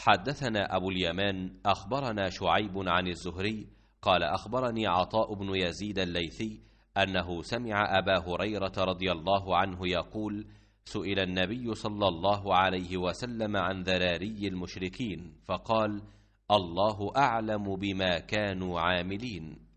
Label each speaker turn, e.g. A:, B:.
A: حدثنا أبو اليمان أخبرنا شعيب عن الزهري قال أخبرني عطاء بن يزيد الليثي أنه سمع أبا هريرة رضي الله عنه يقول سئل النبي صلى الله عليه وسلم عن ذراري المشركين فقال الله أعلم بما كانوا عاملين.